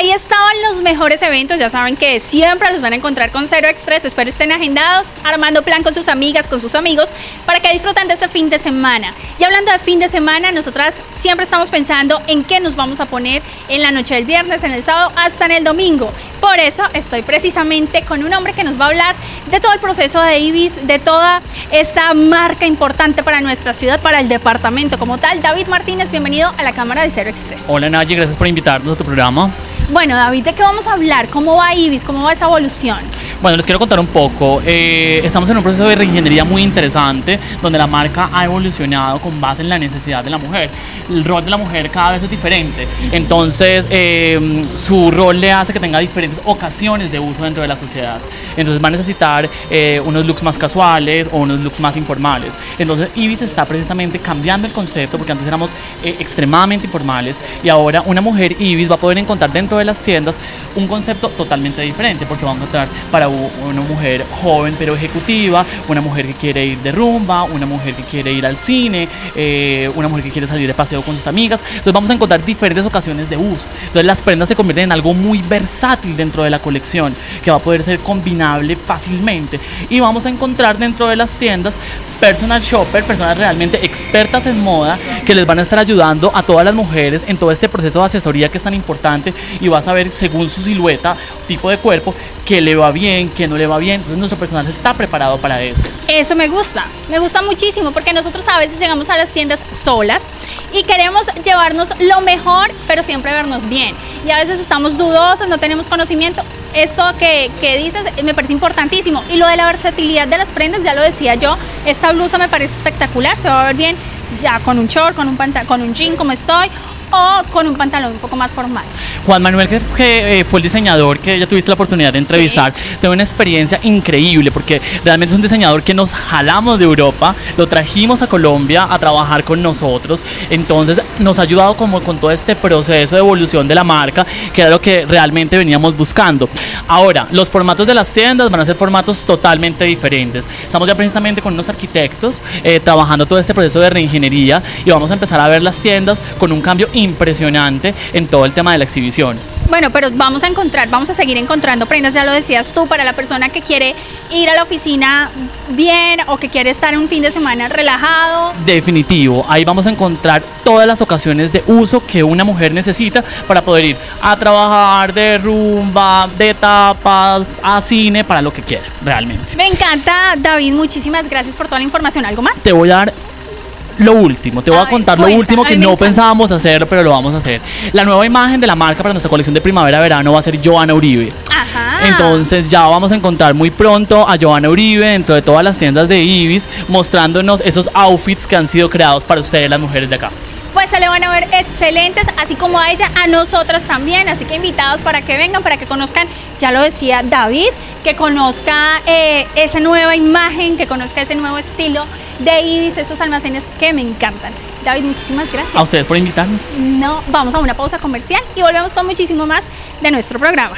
ahí estaban los mejores eventos. Ya saben que siempre los van a encontrar con Cero Express. Espero estén agendados, armando plan con sus amigas, con sus amigos, para que disfruten de ese fin de semana. Y hablando de fin de semana, nosotras siempre estamos pensando en qué nos vamos a poner en la noche del viernes, en el sábado, hasta en el domingo. Por eso estoy precisamente con un hombre que nos va a hablar de todo el proceso de Ibis, de toda esa marca importante para nuestra ciudad, para el departamento como tal. David Martínez, bienvenido a la Cámara de Cero Express. Hola Naye, gracias por invitarnos a tu programa. Bueno, David, ¿de qué vamos a hablar? ¿Cómo va Ibis? ¿Cómo va esa evolución? Bueno, les quiero contar un poco. Eh, estamos en un proceso de reingeniería muy interesante donde la marca ha evolucionado con base en la necesidad de la mujer. El rol de la mujer cada vez es diferente. Entonces, eh, su rol le hace que tenga diferentes ocasiones de uso dentro de la sociedad. Entonces, va a necesitar eh, unos looks más casuales o unos looks más informales. Entonces, Ibis está precisamente cambiando el concepto porque antes éramos extremadamente informales y ahora una mujer Ibis va a poder encontrar dentro de las tiendas un concepto totalmente diferente porque va a encontrar para una mujer joven pero ejecutiva, una mujer que quiere ir de rumba, una mujer que quiere ir al cine, eh, una mujer que quiere salir de paseo con sus amigas. Entonces vamos a encontrar diferentes ocasiones de uso. Entonces las prendas se convierten en algo muy versátil dentro de la colección que va a poder ser combinable fácilmente. Y vamos a encontrar dentro de las tiendas personal shopper, personas realmente expertas en moda que les van a estar ayudando a todas las mujeres en todo este proceso de asesoría que es tan importante y vas a ver según su silueta, tipo de cuerpo, que le va bien, que no le va bien. Entonces nuestro personal está preparado para eso. Eso me gusta, me gusta muchísimo porque nosotros a veces llegamos a las tiendas solas y queremos llevarnos lo mejor, pero siempre vernos bien. Y a veces estamos dudosos, no tenemos conocimiento. Esto que, que dices me parece importantísimo. Y lo de la versatilidad de las prendas, ya lo decía yo, esta blusa me parece espectacular, se va a ver bien ya con un short, con un, con un jean como estoy, o con un pantalón un poco más formal. Juan Manuel, que, eh, fue el diseñador que ya tuviste la oportunidad de entrevistar, sí. una experiencia increíble porque realmente es un diseñador que nos jalamos de Europa, lo trajimos a Colombia a trabajar con nosotros, entonces nos ha ayudado como con todo este proceso de evolución de la marca, que era lo que realmente veníamos buscando. Ahora, los formatos de las tiendas van a ser formatos totalmente diferentes. Estamos ya precisamente con unos arquitectos eh, trabajando todo este proceso de reingeniería y vamos a empezar a ver las tiendas con un cambio impresionante en todo el tema de la exhibición. Bueno, pero vamos a encontrar, vamos a seguir encontrando prendas, ya lo decías tú, para la persona que quiere ir a la oficina bien o que quiere estar un fin de semana relajado. Definitivo, ahí vamos a encontrar todas las ocasiones de uso que una mujer necesita para poder ir a trabajar de rumba, de tapas, a cine, para lo que quiera, realmente. Me encanta, David, muchísimas gracias por toda la información. ¿Algo más? Te voy a dar lo último, te voy a, contar lo último que no pensábamos hacer, pero lo vamos a hacer. La nueva imagen de la marca para nuestra colección de primavera-verano va a ser Joana Uribe. Ajá. Entonces ya vamos a encontrar muy pronto a Joana Uribe dentro de todas las tiendas de Ibis, mostrándonos esos outfits que han sido creados para ustedes, las mujeres de acá pues se le van a ver excelentes, así como a ella, a nosotras también. Así que invitados para que vengan, para que conozcan, ya lo decía David, que conozca eh, esa nueva imagen, que conozca ese nuevo estilo de Ibis, estos almacenes que me encantan. David, muchísimas gracias. A ustedes por invitarnos. No, vamos a una pausa comercial y volvemos con muchísimo más de nuestro programa.